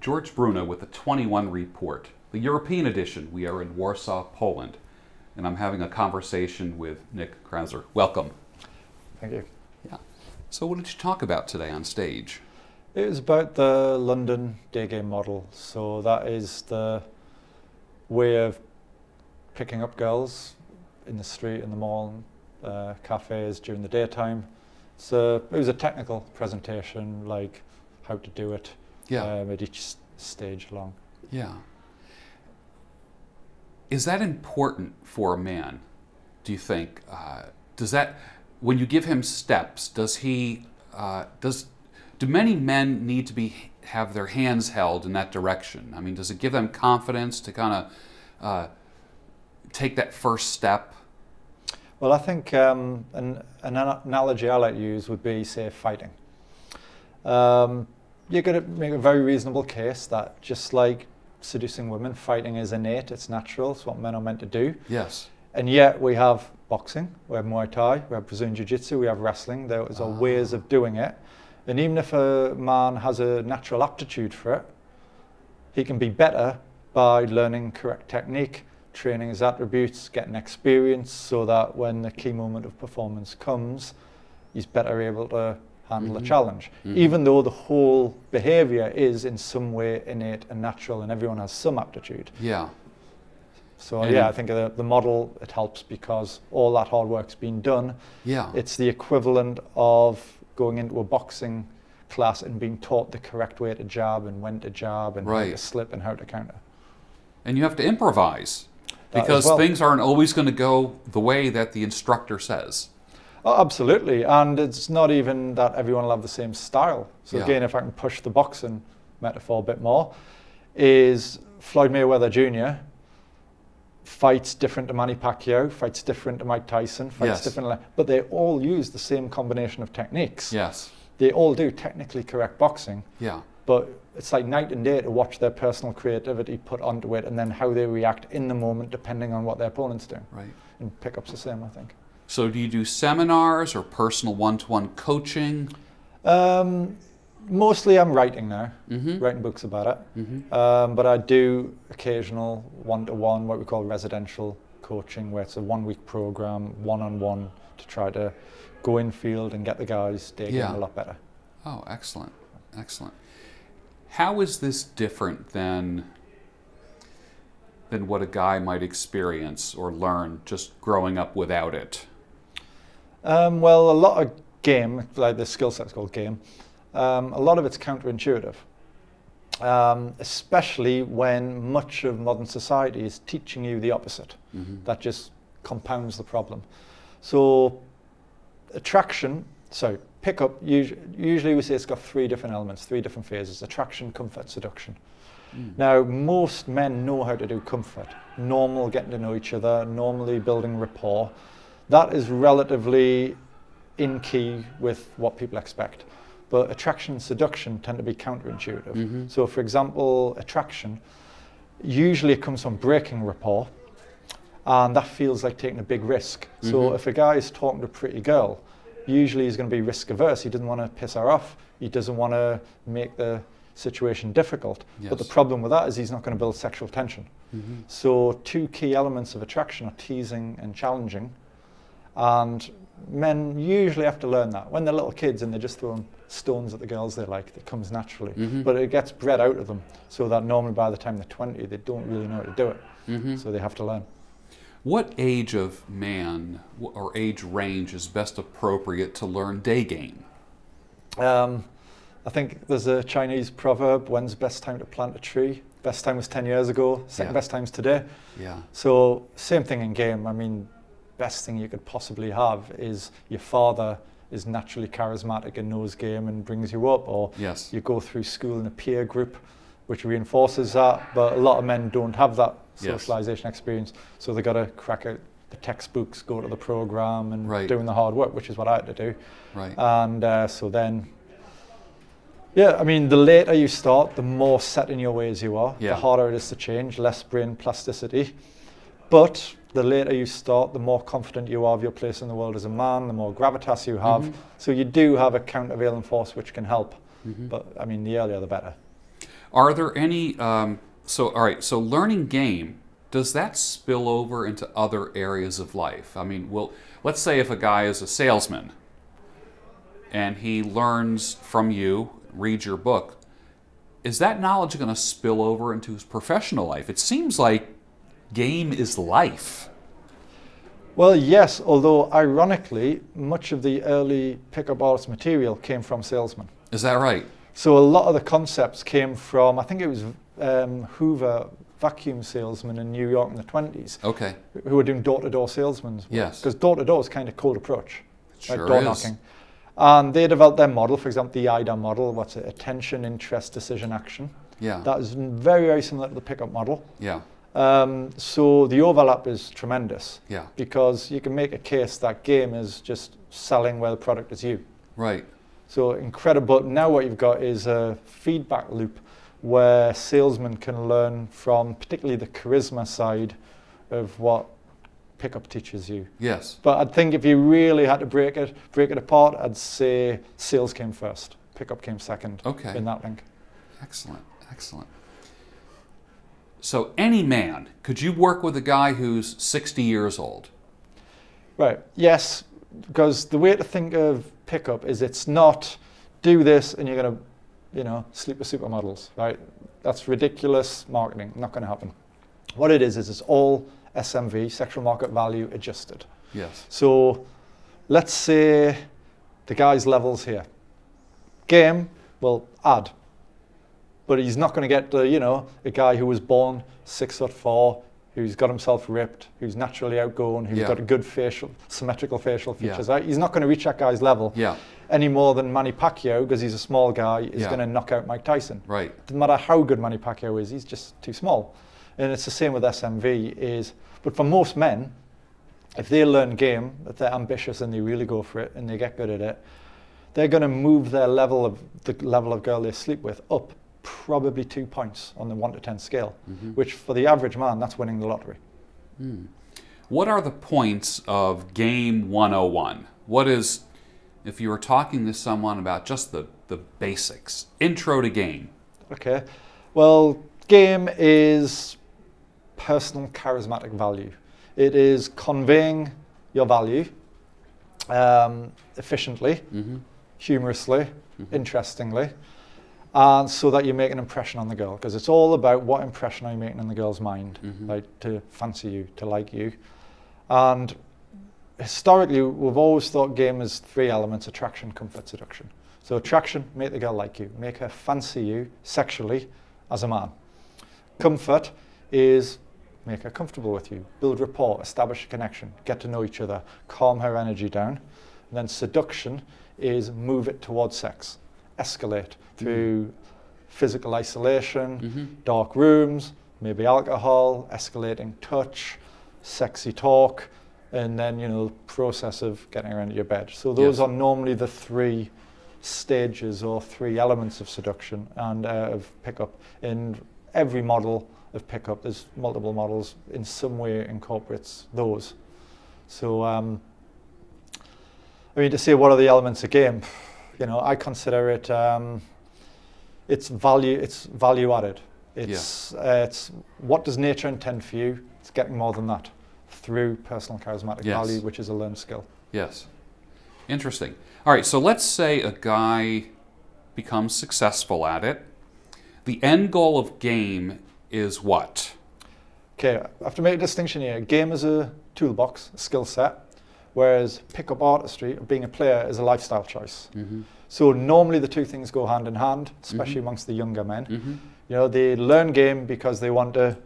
George Bruno with the 21 report, the European edition. We are in Warsaw, Poland, and I'm having a conversation with Nick Krauser. Welcome. Thank you. Yeah. So, what did you talk about today on stage? It was about the London day game model. So that is the way of picking up girls in the street, in the mall, uh, cafes during the daytime. So it was a technical presentation, like how to do it Yeah. um, at each stage along. Yeah. Is that important for a man? Do you think? Uh, does that when you give him steps? Does he? Uh, does do many men need to be have their hands held in that direction? I mean, does it give them confidence to kind of uh, take that first step? Well, I think um, an, an analogy I like to use would be, say, fighting. Um, you're going to make a very reasonable case that just like seducing women, fighting is innate, it's natural, it's what men are meant to do. Yes. And yet we have boxing, we have Muay Thai, we have Brazilian Jiu Jitsu, we have wrestling. There is Ah. ways of doing it. And even if a man has a natural aptitude for it, he can be better by learning correct technique, training his attributes, getting experience so that when the key moment of performance comes, he's better able to handle Mhm. the challenge. Mhm. Even though the whole behavior is in some way innate and natural and everyone has some aptitude. Yeah. So And- yeah, I think the, the model, it helps because all that hard work's been done. Yeah. It's the equivalent of going into a boxing class and being taught the correct way to jab and when to jab and how Right. to slip and how to counter. and you have to improvise That because well. things aren't always going to go the way that the instructor says. Oh, absolutely. And it's not even that everyone will have the same style. So Yeah. again, if I can push the boxing metaphor a bit more, is Floyd Mayweather Jr. fights different to Manny Pacquiao, fights different to Mike Tyson, fights Yes. different, but they all use the same combination of techniques. Yes. They all do technically correct boxing, Yeah. but it's like night and day to watch their personal creativity put onto it and then how they react in the moment depending on what their opponent's doing. Right. And pickups the same, I think. So, do you do seminars or personal one-to-one coaching? Um, mostly I'm writing now, Mm-hmm. writing books about it. Mm-hmm. Um, but I do occasional one-to-one, what we call residential coaching, where it's a one-week program, one-on-one, to try to go in field and get the guys digging Yeah. a lot better. Oh, excellent, excellent. How is this different than than what a guy might experience or learn just growing up without it? Um, well, a lot of game, like the skill set's called game, um, a lot of it's counterintuitive. Um, especially when much of modern society is teaching you the opposite. Mm-hmm. that just compounds the problem. So attraction, so pickup, usually, usually we say it's got three different elements, three different phases, attraction, comfort, seduction. Mm. Now, most men know how to do comfort, normal getting to know each other, normally building rapport. That is relatively in key with what people expect. But attraction and seduction tend to be counterintuitive. Mhm. So, for example, attraction, usually it comes from breaking rapport, and that feels like taking a big risk. So, Mhm. if a guy is talking to a pretty girl, usually he's going to be risk averse. He doesn't want to piss her off. He doesn't want to make the situation difficult. But the problem with that is he's not going to build sexual tension. Mm-hmm. So, two key elements of attraction are teasing and challenging. And men usually have to learn that. When they're little kids and they're just throwing stones at the girls they like, it comes naturally. Mhm. But it gets bred out of them so that normally by the time they're 20, they don't really know how to do it. Mm-hmm. So they have to learn. What age of man or age range is best appropriate to learn day game? Um, I think there's a Chinese proverb when's the best time to plant a tree? Best time was 10 years ago, second Yeah. best time's today. Yeah. So, same thing in game. I mean, best thing you could possibly have is your father is naturally charismatic and knows game and brings you up, or Yes. you go through school in a peer group, which reinforces that. But a lot of men don't have that Yes. socialization experience, so they got to crack out the textbooks, go to the program, and Right. doing the hard work, which is what I had to do. Right. And uh, so then, yeah, I mean, the later you start, the more set in your ways you are. Yeah. The harder it is to change, less brain plasticity. But the later you start, the more confident you are of your place in the world as a man, the more gravitas you have. Mhm. So you do have a countervailing force which can help. Mhm. But I mean, the earlier the better. Are there any? Um, so all right. So learning game does that spill over into other areas of life? I mean, well, let's say if a guy is a salesman and he learns from you, reads your book, is that knowledge going to spill over into his professional life? It seems like game is life. Well, yes, although ironically, much of the early pickup artist material came from salesmen. Is that right? So a lot of the concepts came from, I think it was um, Hoover vacuum salesmen in New York in the 20s Okay. who were doing door-to-door salesmen. Yes. Because door-to-door is kind of cold approach, like door is. knocking. And they developed their model, for example, the IDA model, what's it, attention, interest, decision, action. Yeah. That is very, very similar to the pickup model. yeah. Um, so the overlap is tremendous Yeah. because you can make a case that game is just selling where the product is you. Right. So incredible. Now what you've got is a feedback loop where salesmen can learn from particularly the charisma side of what pickup teaches you. Yes. But I think if you really had to break it, break it apart, I'd say sales came first, pickup came second Okay. in that link. Excellent. Excellent. So any man, could you work with a guy who's 60 years old? Right. Yes, because the way to think of pickup is it's not do this and you're going to, you know, sleep with supermodels, right? That's ridiculous marketing. Not going to happen. What it is is it's all SMV, sexual market value adjusted. Yes. So let's say the guy's levels here. Game will add, but he's not going to get the, you know, a guy who was born six foot four, who's got himself ripped, who's naturally outgoing, who's Yeah. got a good facial, symmetrical facial Yeah. features. Right? He's not going to reach that guy's level Yeah. any more than Manny Pacquiao because he's a small guy is Yeah. going to knock out Mike Tyson. Right. Doesn't matter how good Manny Pacquiao is, he's just too small. And it's the same with SMV is, but for most men, if they learn game, if they're ambitious and they really go for it and they get good at it, they're going to move their level of the level of girl they sleep with up probably two points on the one to ten scale, Mhm. which for the average man, that's winning the lottery. Hmm. What are the points of Game 101? What is, if you were talking to someone about just the, the basics, intro to game? Okay, well, game is personal charismatic value. It is conveying your value um, efficiently, Mm-hmm. humorously, Mhm. interestingly, and so that you make an impression on the girl. Because it's all about what impression are you making in the girl's mind, Mhm. like to fancy you, to like you. And historically, we've always thought game is three elements attraction, comfort, seduction. So, attraction, make the girl like you, make her fancy you sexually as a man. Comfort is make her comfortable with you, build rapport, establish a connection, get to know each other, calm her energy down. And then seduction is move it towards sex, escalate through physical isolation, Mm-hmm. dark rooms, maybe alcohol, escalating touch, sexy talk, and then you know the process of getting around into your bed. So those Yes. are normally the three stages or three elements of seduction and uh, of pickup. In every model of pickup, there's multiple models in some way incorporates those. So um, I mean to say what are the elements of game, you know, I consider it um, it's value it's value added. It's uh, it's what does nature intend for you? It's getting more than that through personal charismatic Yes. value, which is a learned skill. Yes. Interesting. All right, so let's say a guy becomes successful at it. The end goal of game is what? Okay, I have to make a distinction here. Game is a toolbox, a skill set, whereas pickup artistry, or being a player, is a lifestyle choice. Mm-hmm. So normally the two things go hand in hand, especially Mhm. amongst the younger men. Mm-hmm. You know, they learn game because they want to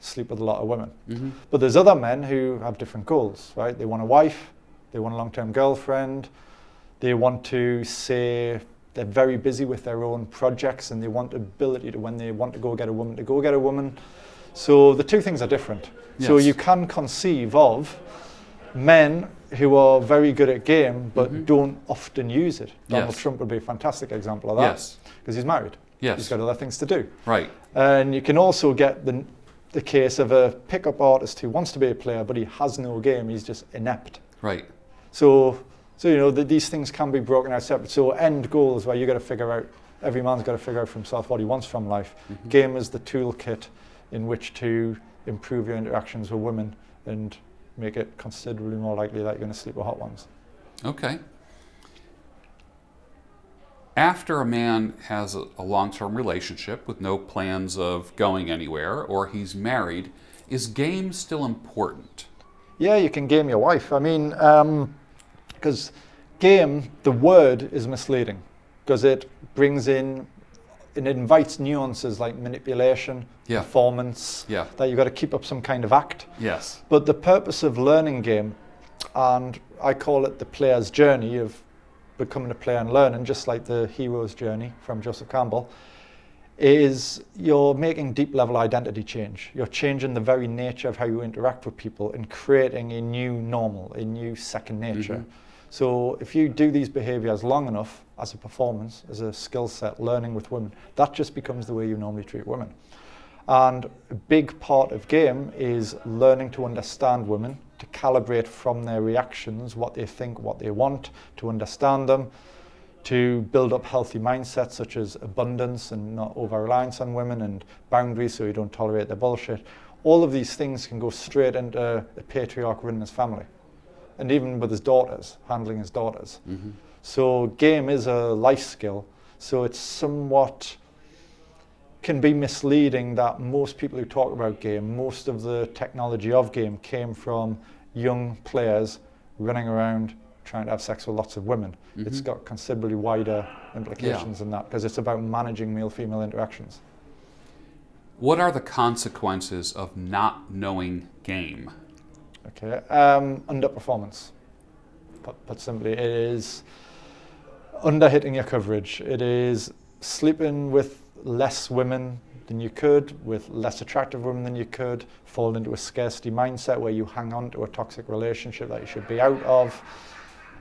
sleep with a lot of women. Mm-hmm. But there's other men who have different goals, right? They want a wife, they want a long-term girlfriend, they want to say they're very busy with their own projects and they want ability to when they want to go get a woman to go get a woman. So the two things are different. So you can conceive of men who are very good at game but Mhm. don't often use it. Donald Yes. Trump would be a fantastic example of that Yes. because he's married. Yes. He's got other things to do. Right. And you can also get the, the case of a pickup artist who wants to be a player, but he has no game. He's just inept. Right. So, so you know, the, these things can be broken out separate. So end goals where you got to figure out every man's got to figure out for himself what he wants from life. Mhm. Game is the toolkit in which to improve your interactions with women and make it considerably more likely that you're going to sleep with hot ones. Okay. After a man has a, a long term relationship with no plans of going anywhere, or he's married, is game still important? Yeah, you can game your wife. I mean, um, because game, the word is misleading because it brings in, it invites nuances like manipulation, Yeah. performance, Yeah. that you've got to keep up some kind of act. Yes. But the purpose of learning game, and I call it the player's journey of becoming a player and learning, just like the hero's journey from Joseph Campbell, is you're making deep level identity change. You're changing the very nature of how you interact with people and creating a new normal, a new second nature. Mhm. So if you do these behaviors long enough as a performance, as a skill set, learning with women, that just becomes the way you normally treat women. And a big part of game is learning to understand women, to calibrate from their reactions what they think, what they want, to understand them, to build up healthy mindsets such as abundance and not over reliance on women and boundaries so you don't tolerate their bullshit. All of these things can go straight into a patriarch his family. And even with his daughters, handling his daughters. hmm So game is a life skill. So it's somewhat can be misleading that most people who talk about game, most of the technology of game came from young players running around trying to have sex with lots of women. It's Mhm. got considerably wider implications than that because it's about managing male-female interactions. What are the consequences of not knowing game? Okay, um, underperformance. Put, put simply, it is underhitting your coverage. It is sleeping with less women than you could, with less attractive women than you could, fall into a scarcity mindset where you hang on to a toxic relationship that you should be out of,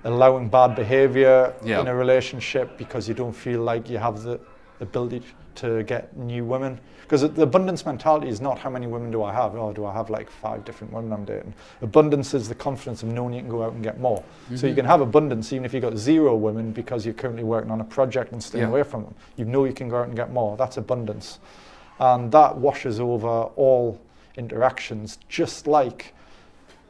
allowing bad behavior Yeah. in a relationship because you don't feel like you have the ability to get new women. Because the abundance mentality is not how many women do I have? Oh, do I have like five different women I'm dating? Abundance is the confidence of knowing you can go out and get more. So you Mhm. can have abundance even if you've got zero women because you're currently working on a project and staying Yeah. away from them. You know you can go out and get more. That's abundance. And that washes over all interactions, just like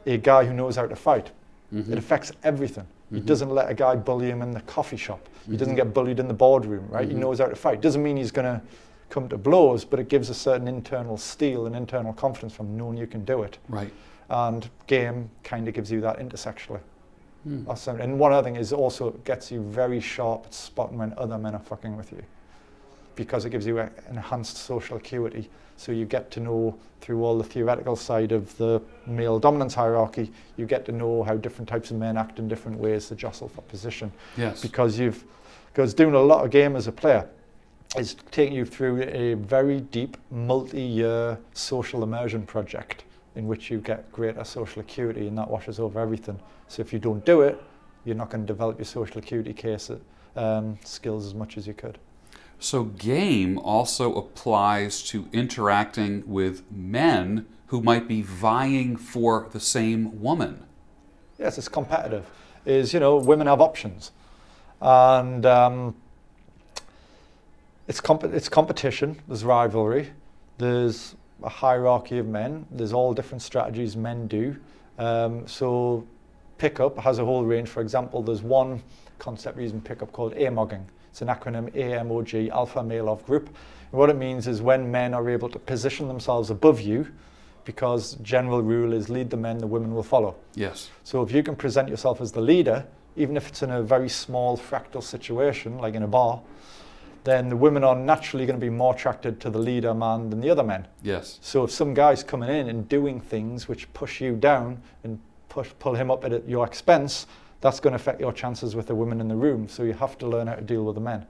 a guy who knows how to fight. Mhm. It affects everything. He Mhm. doesn't let a guy bully him in the coffee shop. He doesn't Mhm. get bullied in the boardroom, right? He Mhm. knows how to fight. Doesn't mean he's going to come to blows, but it gives a certain internal steel and internal confidence from knowing you can do it. Right. And game kind of gives you that intersexually. Hmm. That's And one other thing is also it gets you very sharp at spotting when other men are fucking with you because it gives you enhanced social acuity. So you get to know through all the theoretical side of the male dominance hierarchy, you get to know how different types of men act in different ways to jostle for position. Yes. Because you've, because doing a lot of game as a player is taking you through a very deep multi-year social immersion project in which you get greater social acuity and that washes over everything. So if you don't do it, you're not going to develop your social acuity case um, skills as much as you could. So, game also applies to interacting with men who might be vying for the same woman. Yes, it's competitive. Is you know women have options, and um, it's comp- it's competition. There's rivalry. There's a hierarchy of men. There's all different strategies men do. Um, so pickup has a whole range. For example, there's one concept using pickup called AMOGing. It's an acronym AMOG, Alpha Male of Group. And what it means is when men are able to position themselves above you, because general rule is lead the men, the women will follow. Yes. So if you can present yourself as the leader, even if it's in a very small fractal situation, like in a bar, then the women are naturally going to be more attracted to the leader man than the other men. Yes. So if some guy's coming in and doing things which push you down and push, pull him up at your expense, that's going to affect your chances with the women in the room. So you have to learn how to deal with the men.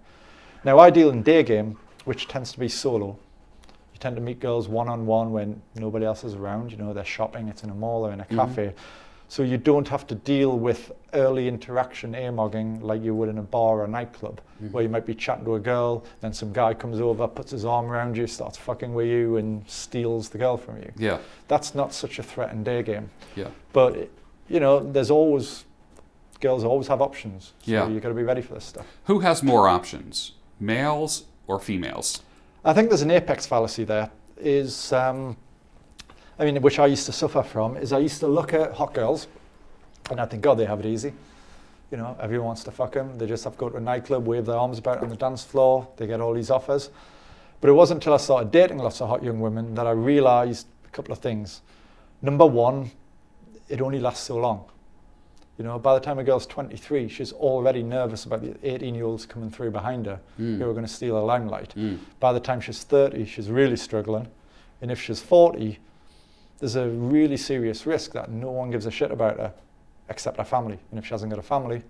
Now I deal in day game, which tends to be solo. You tend to meet girls one on one when nobody else is around. You know, they're shopping, it's in a mall or in a Mhm. cafe. So you don't have to deal with early interaction amogging like you would in a bar or a nightclub, Mhm. where you might be chatting to a girl, then some guy comes over, puts his arm around you, starts fucking with you, and steals the girl from you. Yeah. That's not such a threat in day game. Yeah. But you know, there's always girls always have options. So Yeah. you got to be ready for this stuff. Who has more options, males or females? I think there's an apex fallacy there. Is um, I mean, which I used to suffer from. Is I used to look at hot girls, and I think, God, they have it easy. You know, everyone wants to fuck them. They just have to go to a nightclub, wave their arms about on the dance floor. They get all these offers. But it wasn't until I started dating lots of hot young women that I realised a couple of things. Number one, it only lasts so long. You know, by the time a girl's 23, she's already nervous about the 18-year-olds coming through behind her Mm. who are going to steal her limelight. Mm. By the time she's 30, she's really struggling. And if she's 40, there's a really serious risk that no one gives a shit about her except her family. And if she hasn't got a family,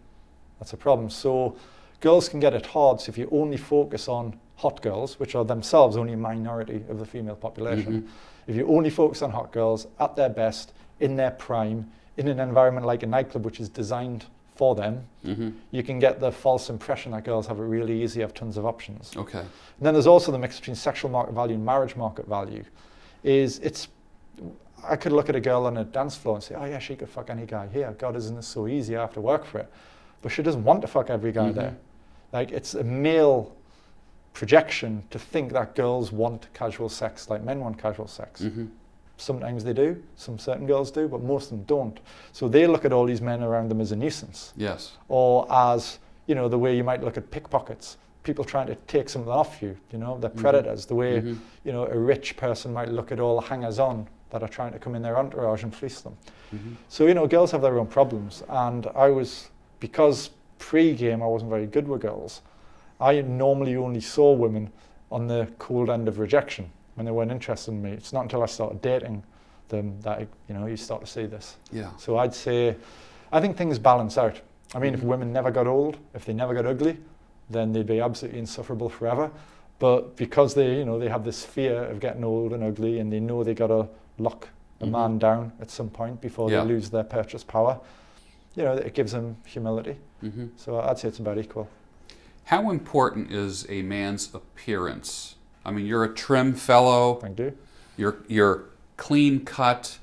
that's a problem. So girls can get it hard. So if you only focus on hot girls, which are themselves only a minority of the female population, Mhm. if you only focus on hot girls at their best, in their prime, in an environment like a nightclub, which is designed for them, hmm you can get the false impression that girls have it really easy, have tons of options. Okay. And then there's also the mix between sexual market value and marriage market value. Is it's I could look at a girl on a dance floor and say, oh yeah, she could fuck any guy here. God, isn't this so easy? I have to work for it. But she doesn't want to fuck every guy Mhm. there. Like it's a male projection to think that girls want casual sex like men want casual sex. hmm Sometimes they do, some certain girls do, but most of them don't. So they look at all these men around them as a nuisance Yes. or as you know the way you might look at pickpockets people trying to take something off you you know they're Mhm. predators the way Mhm. you know a rich person might look at all the hangers on that are trying to come in their entourage and fleece them Mhm. so you know girls have their own problems and i was because pre-game i wasn't very good with girls i normally only saw women on the cold end of rejection when they weren't interested in me it's not until i started dating them that I, you know you start to see this Yeah. so I'd say, I think things balance out. I mean, if Mhm. women never got old, if they never got ugly, then they'd be absolutely insufferable forever. But because they, you know, they have this fear of getting old and ugly, and they know they got to lock a Mhm. man down at some point before Yeah. they lose their purchase power, you know, it gives them humility. hmm So I'd say it's about equal. How important is a man's appearance? I mean, you're a trim fellow. Thank you. You're you're clean cut.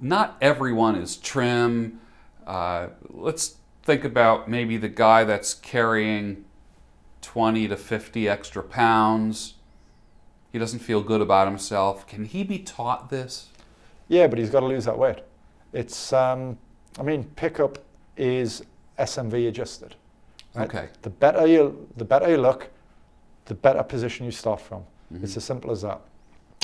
Not everyone is trim. Uh, let's think about maybe the guy that's carrying twenty to fifty extra pounds. He doesn't feel good about himself. Can he be taught this? Yeah, but he's got to lose that weight. It's, um, I mean, pickup is SMV adjusted. Right. Okay. The better you, the better you look, the better position you start from. Mhm. It's as simple as that.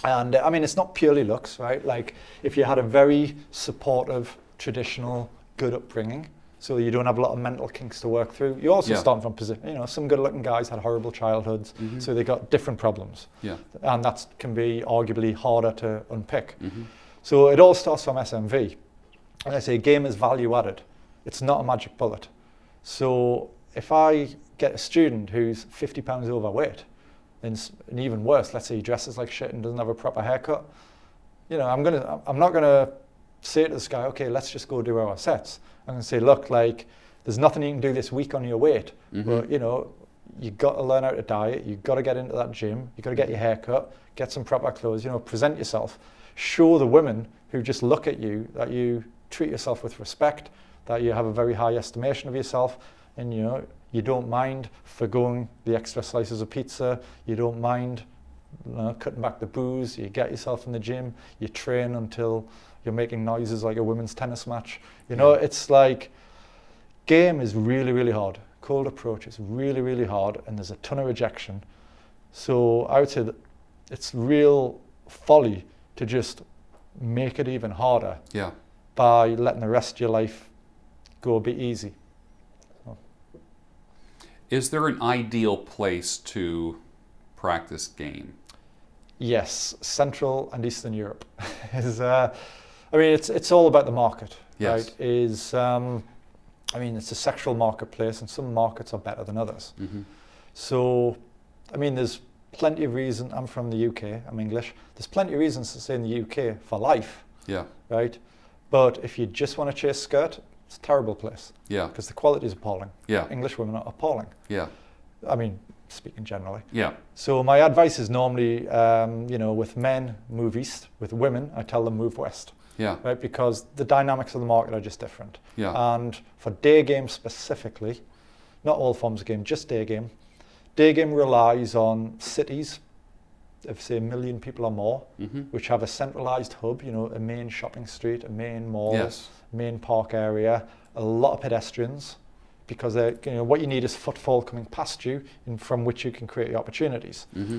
And uh, I mean, it's not purely looks, right? Like if you had a very supportive, traditional, good upbringing, so you don't have a lot of mental kinks to work through. You also Yeah. start from position. You know, some good-looking guys had horrible childhoods, Mhm. so they got different problems, Yeah. and that can be arguably harder to unpick. hmm So it all starts from SMV. And I say game is value added. It's not a magic bullet. So if I get a student who's 50 pounds overweight, and, and even worse, let's say he dresses like shit and doesn't have a proper haircut, you know, I'm gonna, I'm not gonna say to this guy, okay, let's just go do our sets. I'm gonna say, look, like, there's nothing you can do this week on your weight, Mhm. but you know, you got to learn how to diet. You got to get into that gym. You got to get your hair cut. Get some proper clothes. You know, present yourself. Show the women who just look at you that you treat yourself with respect. That you have a very high estimation of yourself, and you know you don't mind forgoing the extra slices of pizza. You don't mind cutting back the booze. You get yourself in the gym. You train until you're making noises like a women's tennis match. You know, it's like game is really, really hard. Cold approach is really, really hard, and there's a ton of rejection. So I would say that it's real folly to just make it even harder Yeah. by letting the rest of your life go a bit easy. Is there an ideal place to practice game? Yes, Central and Eastern Europe is. Uh, I mean, it's it's all about the market, Yes. right? Is um, I mean, it's a sexual marketplace, and some markets are better than others. hmm So, I mean, there's plenty of reason. I'm from the UK. I'm English. There's plenty of reasons to stay in the UK for life, Yeah. right? But if you just want to chase skirt, it's a terrible place Yeah. because the quality is appalling. Yeah. English women are appalling. Yeah. I mean, speaking generally. Yeah. So my advice is normally, um, you know, with men, move east. With women, I tell them move west, Yeah. right? Because the dynamics of the market are just different. Yeah. And for day game specifically, not all forms of game, just day game, Day game relies on cities of say a million people or more, Mm-hmm. which have a centralized hub, you know, a main shopping street, a main mall, Yes. Main park area, a lot of pedestrians, because you know, what you need is footfall coming past you, and from which you can create the opportunities. Mm-hmm.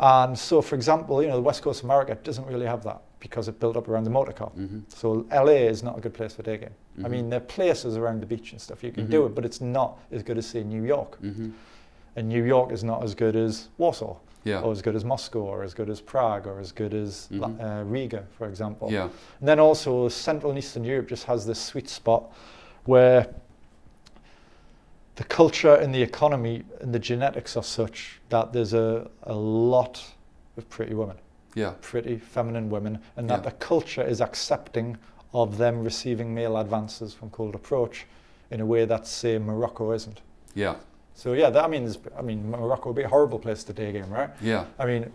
And so, for example, you know, the West Coast of America doesn't really have that because it built up around the motor car. Mm-hmm. So LA is not a good place for day game. I mean, there are places around the beach and stuff you can do Mhm. it, but it's not as good as say New York. Mm-hmm. And New York is not as good as Warsaw, Yeah. or as good as Moscow, or as good as Prague, or as good as La- Mhm. uh, Riga, for example. Yeah. And then also Central and Eastern Europe just has this sweet spot where the culture and the economy and the genetics are such that there's a, a lot of pretty women, Yeah. pretty feminine women, and that Yeah. the culture is accepting of them receiving male advances from cold approach in a way that say Morocco isn't. Yeah. So yeah, that I mean, I mean Morocco would be a horrible place to day game, right? Yeah. I mean,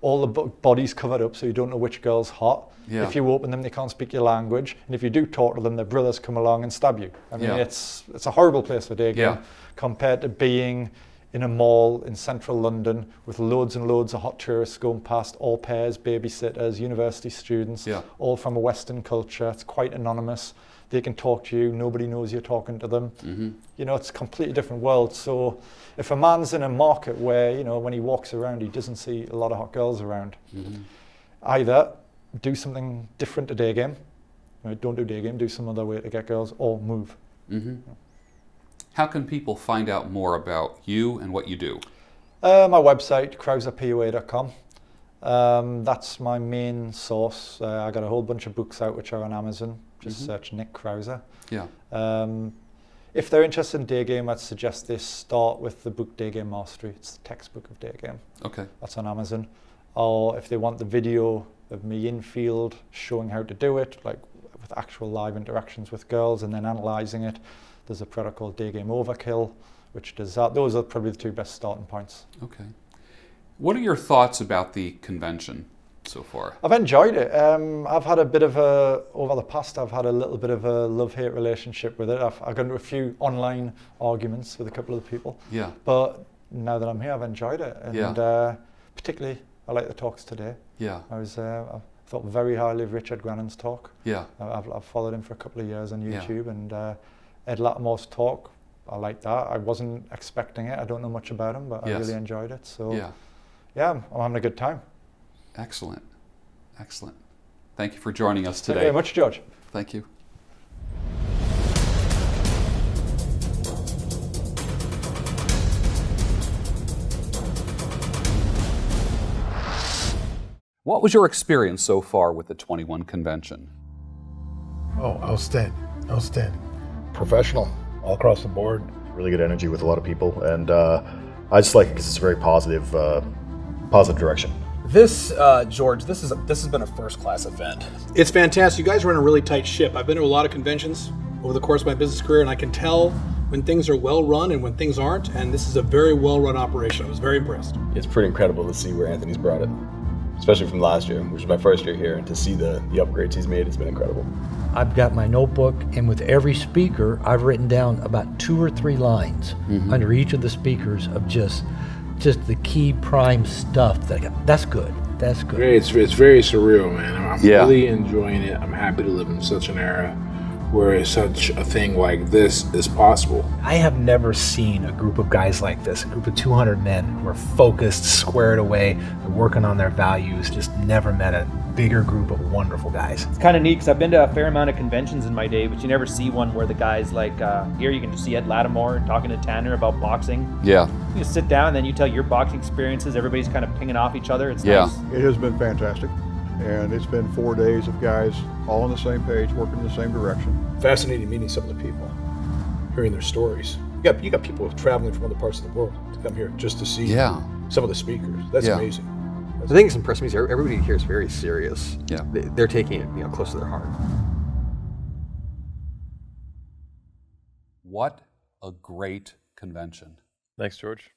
all the bodies covered up, so you don't know which girl's hot. Yeah. If you open them, they can't speak your language, and if you do talk to them, their brothers come along and stab you. I mean, Yeah. it's it's a horrible place for day game Yeah. compared to being in a mall in central London with loads and loads of hot tourists going past, all pairs, babysitters, university students, Yeah. all from a Western culture. It's quite anonymous. They can talk to you. Nobody knows you're talking to them Mm-hmm. you know, it's a completely different world. So if a man's in a market where, you know, when he walks around, he doesn't see a lot of hot girls around, Mm-hmm. either do something different to day game, don't do day game, do some other way to get girls, or move. Mm-hmm. How can people find out more about you and what you do? Uh, my website, krauserpua.com. Um, that's my main source. Uh, I got a whole bunch of books out which are on Amazon. Just Mhm. search Nick Krauser. Yeah. Um, if they're interested in day game, I'd suggest they start with the book Day Game Mastery. It's the textbook of day game. Okay. That's on Amazon. Or if they want the video of me in field showing how to do it, like with actual live interactions with girls and then analysing it, there's a product called Day Game Overkill, which does that. Those are probably the two best starting points. Okay. What are your thoughts about the convention so far? I've enjoyed it. Um, I've had a bit of a, over the past, I've had a little bit of a love hate relationship with it. I've, I've got into a few online arguments with a couple of the people. Yeah. But now that I'm here, I've enjoyed it. And Yeah. uh, particularly, I like the talks today. Yeah. I was uh, I thought very highly of Richard Grannon's talk. Yeah. I- I've, I've followed him for a couple of years on Yeah. YouTube, and uh, Ed Latimore's talk. I like that. I wasn't expecting it. I don't know much about him, but I really enjoyed it. So Yeah. yeah, I'm, I'm having a good time. Excellent. Excellent. Thank you for joining us today. Thank you today. very much, George. Thank you. What was your experience so far with the 21 convention? Oh, outstanding. Outstanding. professional all across the board. Really good energy with a lot of people, and uh, I just like it because it's a very positive, uh, positive direction. This, uh, George, this is a, this has been a first class event. It's fantastic. You guys run a really tight ship. I've been to a lot of conventions over the course of my business career, and I can tell when things are well run and when things aren't. And this is a very well run operation. I was very impressed. it's pretty incredible to see where Anthony's brought it, especially from last year, which was my first year here, and to see the, the upgrades he's made, it's been incredible. I've got my notebook, and with every speaker, I've written down about two or three lines under each of the speakers of just, just the key prime stuff. That I got. that's good. That's good. It's, it's very surreal, man. I'm Yeah. really enjoying it. I'm happy to live in such an era where such a thing like this is possible. I have never seen a group of guys like this, a group of 200 men who are focused, squared away, they're working on their values. Just never met a bigger group of wonderful guys. It's kind of neat because I've been to a fair amount of conventions in my day, but you never see one where the guys like uh, here you can just see Ed Latimore talking to Tanner about boxing. Yeah. You sit down and then you tell your boxing experiences. Everybody's kind of pinging off each other. It's Yeah. nice. It has been fantastic, and it's been four days of guys all on the same page, working in the same direction. Fascinating meeting some of the people, hearing their stories. You got you got people traveling from other parts of the world to come here just to see Yeah. some of the speakers. That's Yeah. amazing. The thing that's impressed me is everybody here is very serious. Yeah. They- They're taking it, you know, close to their heart. What a great convention. Thanks, George.